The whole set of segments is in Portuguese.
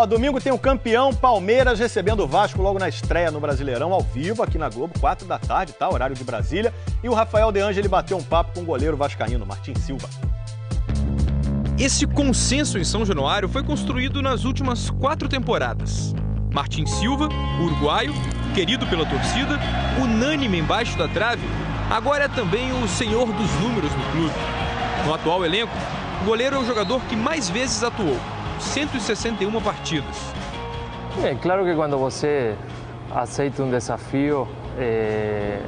Ó, domingo tem o campeão Palmeiras recebendo o Vasco logo na estreia no Brasileirão, ao vivo, aqui na Globo, 4 da tarde, tá? Horário de Brasília. E o Rafael De Angeli bateu um papo com o goleiro vascaíno, Martin Silva. Esse consenso em São Januário foi construído nas últimas quatro temporadas. Martin Silva, uruguaio, querido pela torcida, unânime embaixo da trave, agora é também o senhor dos números no clube. No atual elenco, o goleiro é o jogador que mais vezes atuou, 161 partidas. É claro que quando você aceita um desafio é,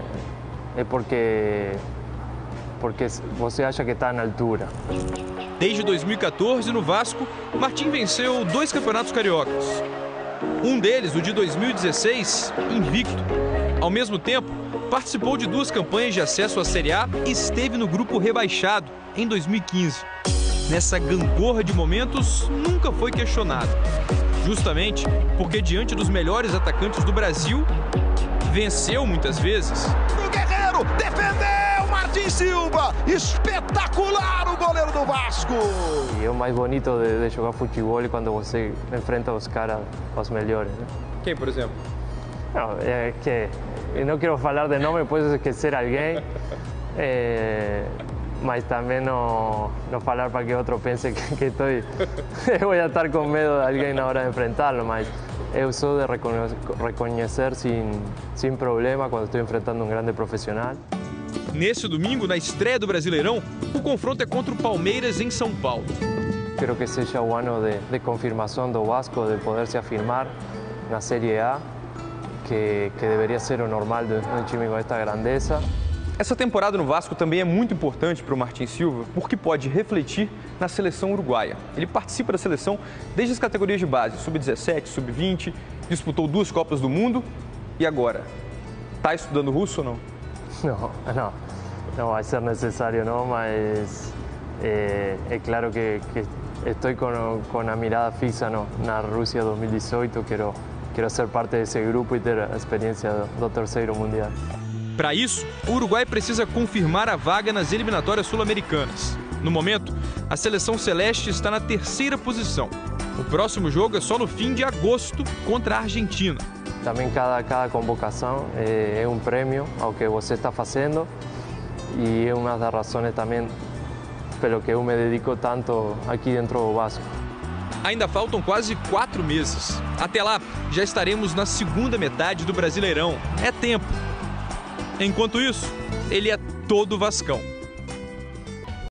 é porque porque você acha que está na altura. Desde 2014, no Vasco, Martim venceu dois campeonatos cariocas. Um deles, o de 2016, invicto. Ao mesmo tempo, participou de duas campanhas de acesso à Série A e esteve no grupo rebaixado em 2015. Nessa gangorra de momentos, nunca foi questionado. Justamente porque, diante dos melhores atacantes do Brasil, venceu muitas vezes. O Guerreiro defendeu! Martin Silva, espetacular o goleiro do Vasco. E é o mais bonito de, de jogar futebol quando você enfrenta os caras, os melhores. Né? Quem, por exemplo? Não, é que eu não quero falar de nome, posso esquecer alguém. É, mas também não, não falar para que outro pense que, que estou. eu vou estar com medo de alguém na hora de enfrentá-lo, mas eu sou de reconhecer, sem, sem problema quando estou enfrentando um grande profissional. Nesse domingo, na estreia do Brasileirão, o confronto é contra o Palmeiras em São Paulo. Quero que seja o ano de, de confirmação do Vasco, de poder se afirmar na Série A, que, que deveria ser o normal de um time com esta grandeza. Essa temporada no Vasco também é muito importante para o Martin Silva, porque pode refletir na seleção uruguaia. Ele participa da seleção desde as categorias de base, sub-17, sub-20, disputou duas Copas do Mundo e agora? Está estudando russo ou não? No, no, no va a ser necesario, ¿no? Mas eh, es claro que, que estoy con, con, a mirada fixa na Rússia 2018, quero, quero ser parte desse grupo e ter a experiência do, do terceiro mundial. Para isso, o Uruguai precisa confirmar a vaga nas eliminatórias sul-americanas. No momento, a seleção celeste está na terceira posição. O próximo jogo é só no fim de agosto contra a Argentina. Também cada, cada convocação é, é um prêmio ao que você está fazendo e é uma das razões também pelo que eu me dedico tanto aqui dentro do Vasco. Ainda faltam quase quatro meses. Até lá, já estaremos na segunda metade do Brasileirão. É tempo. Enquanto isso, ele é todo Vascão.